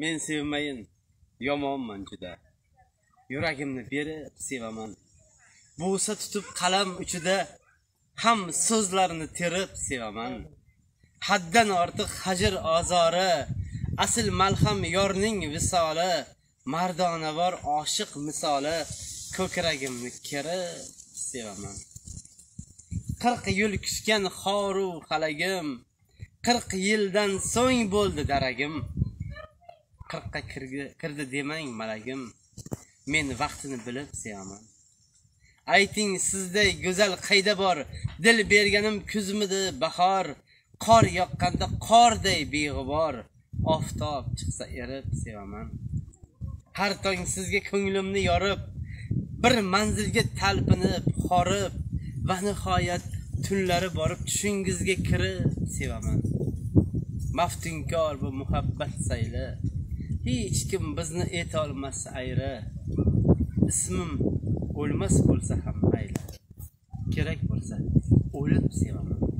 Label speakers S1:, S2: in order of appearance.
S1: men sevmayin yomonman juda. Yuragimni berib sevaman. Bo'sa tutib qalam uchida ham so'zlarni terib sevaman. Haddan ortiq hajr ozori asl malham yorning visoli mardonavor oshiq misoli ko'kragimni kerib sevaman. Qirq yil kutgan xoru xalagim qirq yildan so'ng bo'ldi daragim. Qirqqa kirdi demang malagim. Men vaqtini bilib sevaman. Ayting sizday go'zal qayda bor? Dil berganim kuzmidi bahor? Qor yoqqanda qorday beg'ubor oftob chiqsa erib sevaman. Har tong sizga ko'nglimni yorib bir manzilga talpinib horib va nihoyat tunlari borib tushingizga kirib sevaman. Maftunkor bu muhabbat sayli. Hech kim bizni etolmas ayri. Ismim o'lmas bo'lsa ham mayli. Kerak bo'lsa o'lib sevaman.